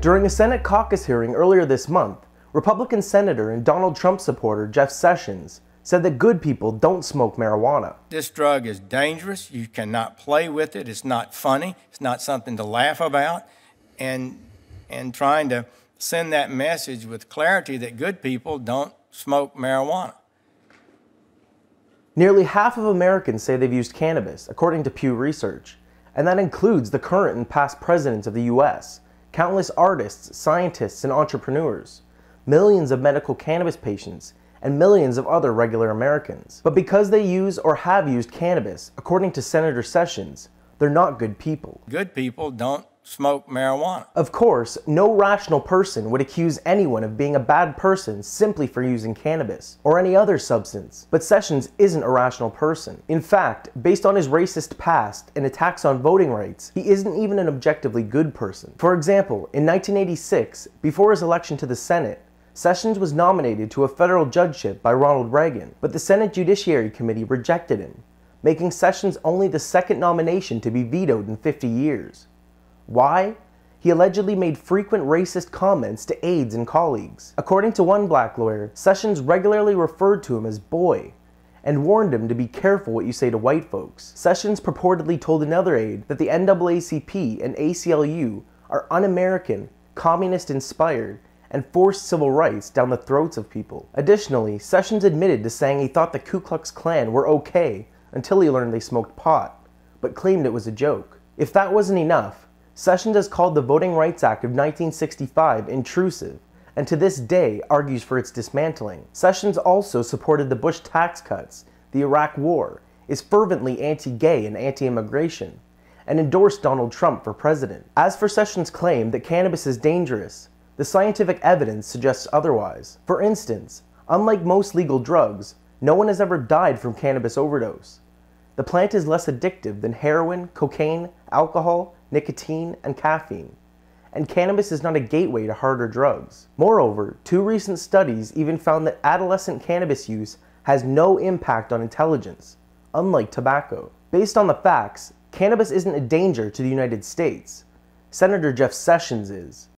During a Senate caucus hearing earlier this month, Republican Senator and Donald Trump supporter Jeff Sessions said that good people don't smoke marijuana. This drug is dangerous. You cannot play with it. It's not funny. It's not something to laugh about. And, and trying to send that message with clarity that good people don't smoke marijuana. Nearly half of Americans say they've used cannabis, according to Pew Research, and that includes the current and past presidents of the U.S., countless artists, scientists, and entrepreneurs, millions of medical cannabis patients, and millions of other regular Americans. But because they use or have used cannabis, according to Senator Sessions, they're not good people. Good people don't smoke marijuana. Of course, no rational person would accuse anyone of being a bad person simply for using cannabis or any other substance. But Sessions isn't a rational person. In fact, based on his racist past and attacks on voting rights, he isn't even an objectively good person. For example, in 1986, before his election to the Senate, Sessions was nominated to a federal judgeship by Ronald Reagan, but the Senate Judiciary Committee rejected him, making Sessions only the second nomination to be vetoed in 50 years. Why? He allegedly made frequent racist comments to aides and colleagues. According to one black lawyer, Sessions regularly referred to him as boy and warned him to be careful what you say to white folks. Sessions purportedly told another aide that the NAACP and ACLU are un American, communist inspired, and forced civil rights down the throats of people. Additionally, Sessions admitted to saying he thought the Ku Klux Klan were okay until he learned they smoked pot, but claimed it was a joke. If that wasn't enough, Sessions has called the Voting Rights Act of 1965 intrusive and to this day argues for its dismantling. Sessions also supported the Bush tax cuts, the Iraq War, is fervently anti-gay and anti-immigration, and endorsed Donald Trump for president. As for Sessions' claim that cannabis is dangerous, the scientific evidence suggests otherwise. For instance, unlike most legal drugs, no one has ever died from cannabis overdose. The plant is less addictive than heroin, cocaine, alcohol, nicotine, and caffeine. And cannabis is not a gateway to harder drugs. Moreover, two recent studies even found that adolescent cannabis use has no impact on intelligence, unlike tobacco. Based on the facts, cannabis isn't a danger to the United States. Senator Jeff Sessions is.